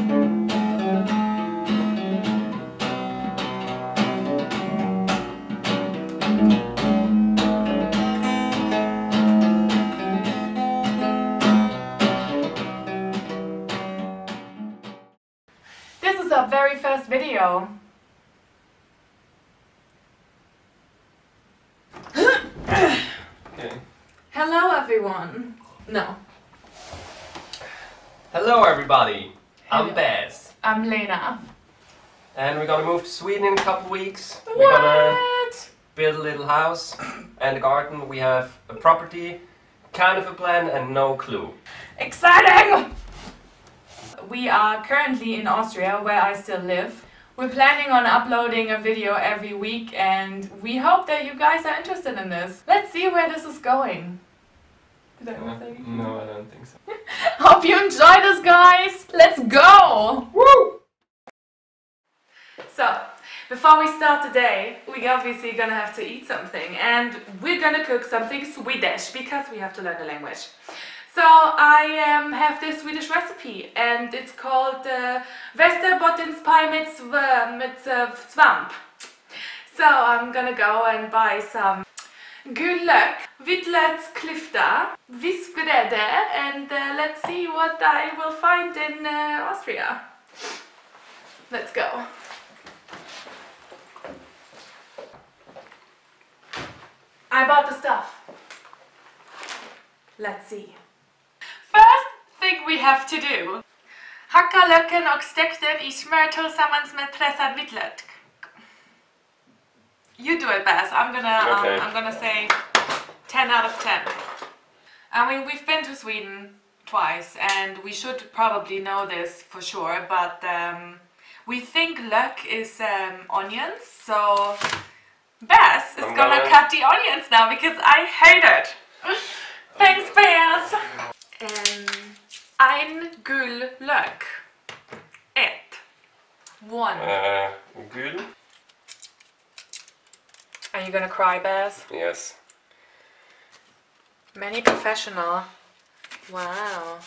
This is our very first video. Okay. Hello everyone. No, Hello everybody, I'm. Baz. I'm Lena. And we're gonna move to Sweden in a couple weeks. We're gonna What? build a little house and a garden. We have a property, kind of a plan and no clue. Exciting! We are currently in Austria where I still live. We're planning on uploading a video every week and we hope that you guys are interested in this. Let's see where this is going. Did I Uh, no, I don't think so. Hope you enjoy this, guys! Let's go! Woo! So, before we start today, we obviously gonna have to eat something, and we're gonna cook something Swedish because we have to learn the language. So I um, have this Swedish recipe, and it's called uh, Västerbottenspaj med, sv- med uh, svamp. So I'm gonna go and buy some gul lök, vitlöksklyfta, vispgrädde, and uh, let's see what I will find in uh, Austria. Let's go. I bought the stuff. Let's see. First thing we have to do. Hacka löken och steck den i smör tillsammans med pressad vitlök. You do it best. I'm gonna um, I'm gonna say 10 out of 10. I mean we've been to Sweden twice and we should probably know this for sure but um, we think luck is um, onions so Baz is gonna, gonna- cut the onions now because I hate it. Thanks, Baz. Um, ein gul lök. Ett. One. Uh, gul? Are you gonna cry, Baz? Yes. Many professional. Wow.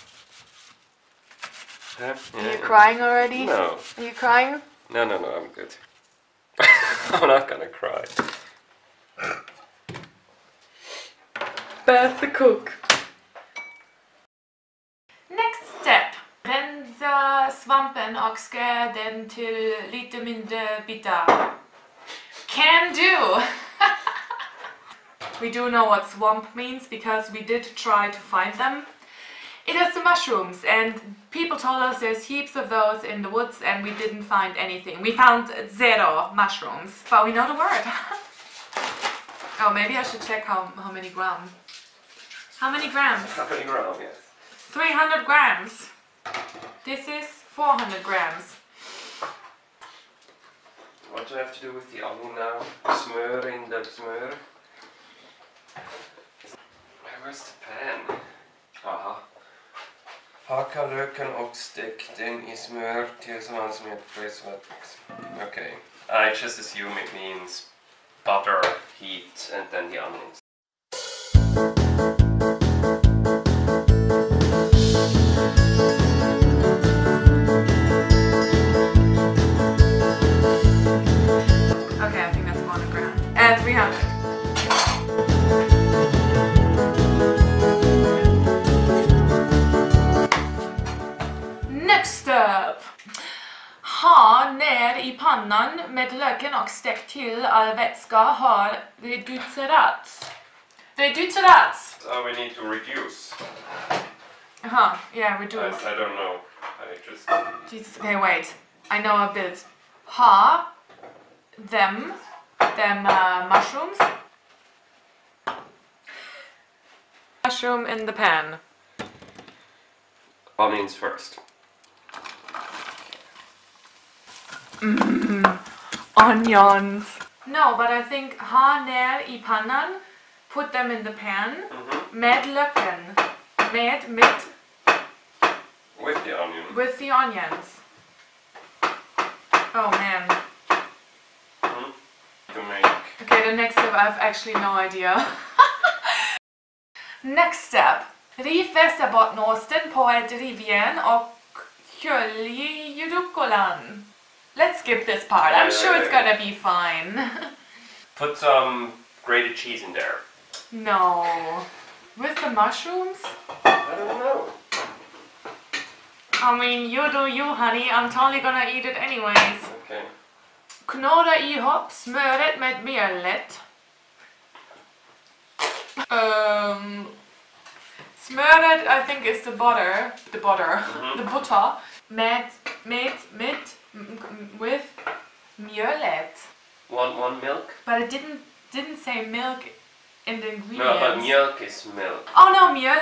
Yeah, Are you crying already? No. Are you crying? No, no, no, I'm good. I'm not gonna cry. Beth the cook. Next step. Rensa svampen och skär den till lite mindre bitar. Can do! we do know what swamp means because we did try to find them. It has the mushrooms and people told us there's heaps of those in the woods and we didn't find anything. We found zero mushrooms, but we know the word. oh, maybe I should check how, how many grams. How many grams? How many grams? Yes. 300 grams. This is 400 grams. What do I have to do with the onion now? Smör in the smör. Where's the pan? Aha. Haka löken och steck den i smör tillsammans med pressad... Okay. I just assume it means butter, heat, and then the onions. Pannan med löken och stäck till all vätska har reducerats. Reducerats! So we need to reduce. Uh-huh, yeah, I, reduce. I don't know. I just... Jesus, okay, wait. I know a bit. Ha, them, them uh, mushrooms. Mushroom in the pan. Onions first. Onions. No, but I think ha ner i pannan. Put them in the pan. Mhm. Med löken. Med, mit, With the onion. with the onions. Oh man. Mhm. To make... Okay, the next step, I have actually no idea. next step. Riv västerbottenost på ett rivjärn och Kjölli Judukkolan. Let's skip this part. I'm Yeah, sure yeah, it's yeah. gonna be fine. Put some grated cheese in there. no. With the mushrooms? I don't know. I mean, you do you, honey. I'm totally gonna eat it anyways. Okay. Knåda ihop smöret med mjölet. Um, smöret, I think, is the butter. The butter. The butter. Med, med, med, m- m- with mjölet. One one milk? But it didn't didn't say milk in the ingredients. No, but milk is milk. Oh no, mjöl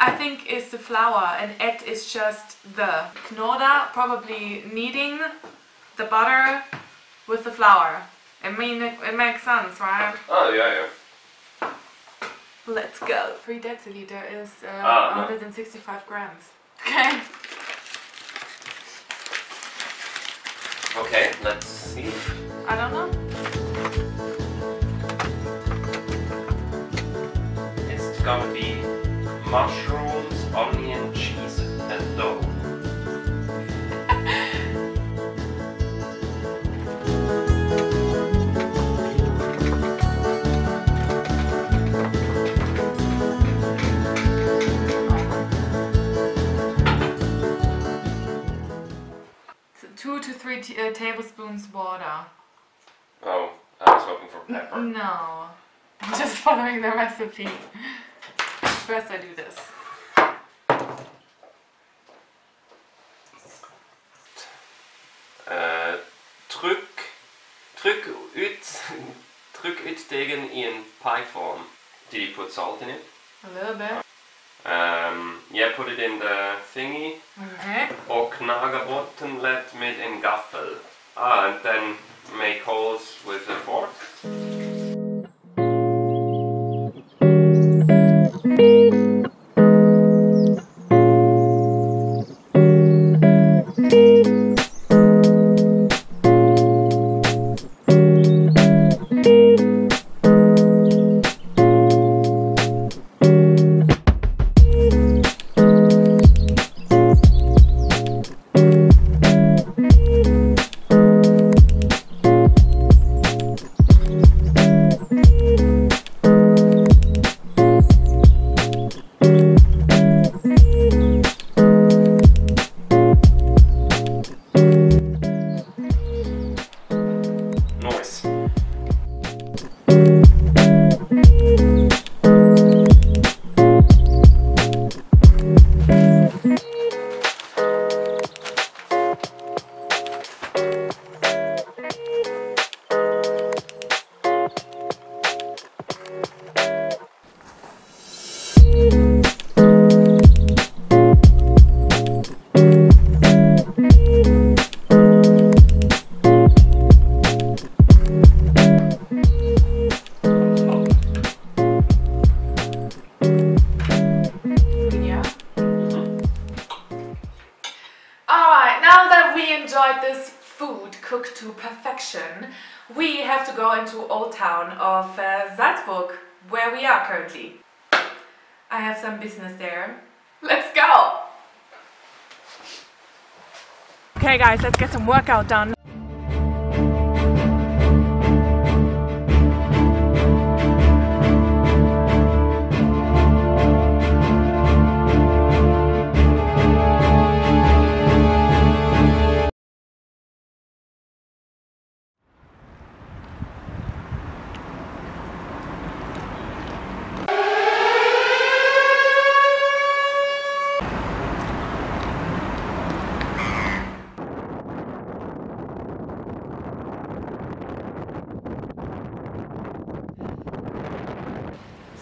I think is the flour and et is just the knoda, probably kneading the butter with the flour. I mean, it, it makes sense, right? Oh yeah yeah. Let's go. 3 deciliter is uh, Ah, no. 165 grams. Okay. Okay, let's see. I don't know. It's gonna be mushrooms, to 3 t- tablespoons water. Oh, I was hoping for pepper. No. I'm just following the recipe. First I do this. Eh, trykk Trykk ut Trykk ut degen i en pieform. Did you put salt in it? A little bit. Um, yeah, put it in the thingy. Okay. Och knaga botten lätt med en gaffel. Ah, and then make holes with a fork. Have to go into Old Town of uh, Salzburg, where we are currently. I have some business there. Let's go! Okay, guys, let's get some workout done.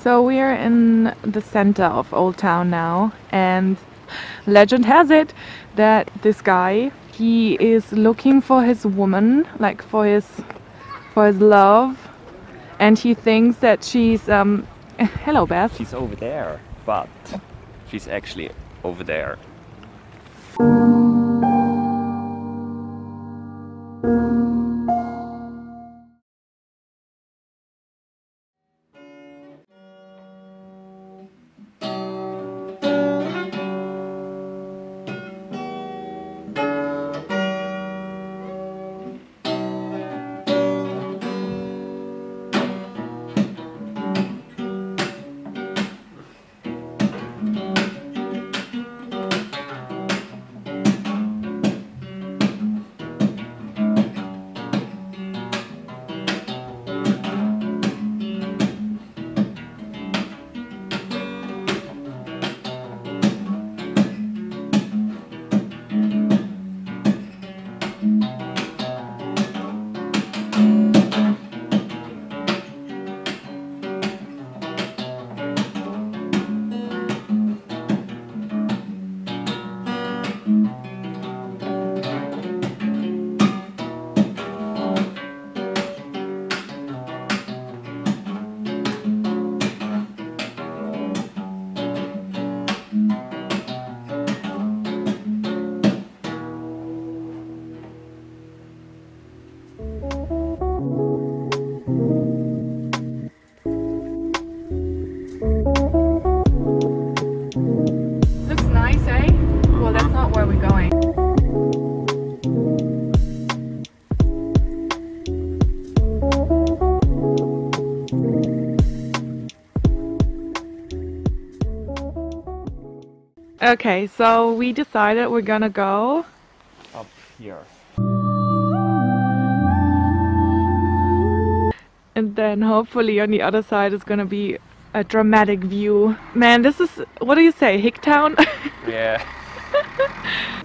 So we are in the center of Old Town now, and legend has it that this guy he is looking for his woman, like for his for his love, and he thinks that she's um. Hello, Beth. She's over there, but she's actually over there. Okay, so we decided we're gonna go up here. And then hopefully on the other side is gonna be a dramatic view. Man, this is, what do you say, Hicktown? yeah.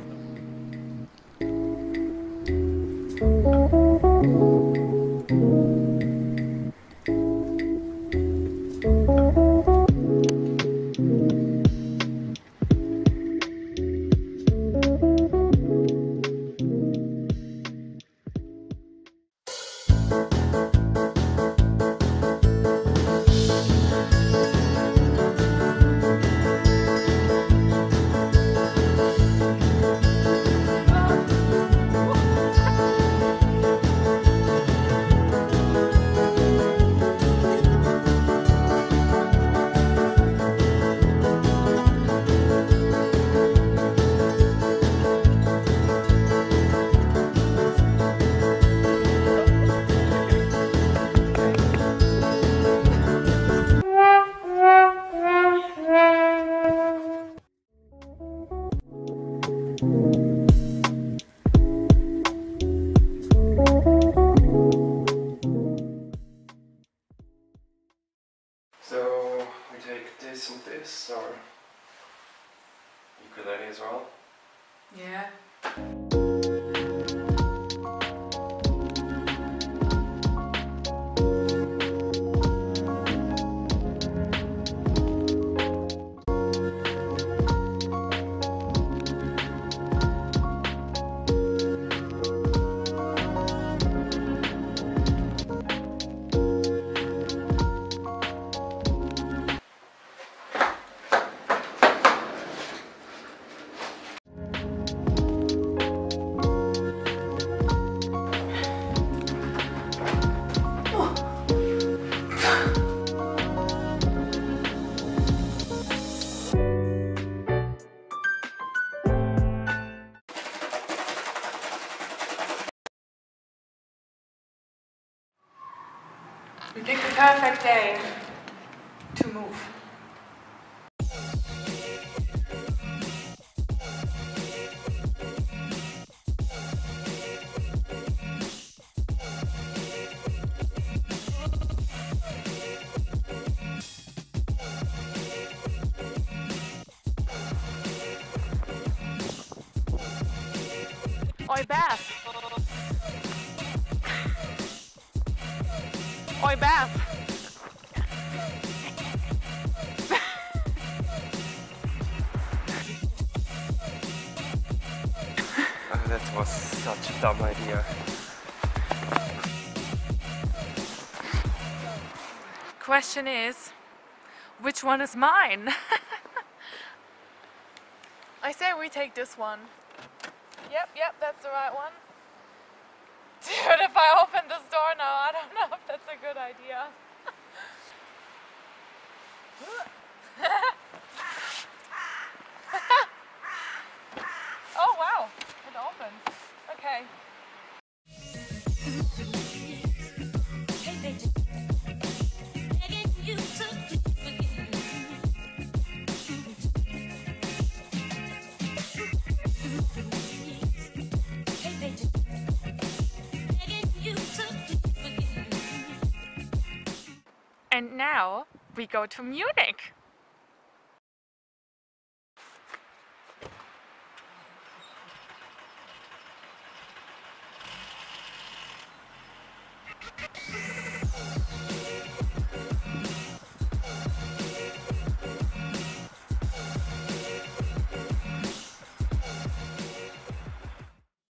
as well. We picked the perfect day to move. Oi, Beth! Oh, that was such a dumb idea. Question is, which one is mine? I say we take this one. Yep, yep, that's the right one. And now we go to Munich.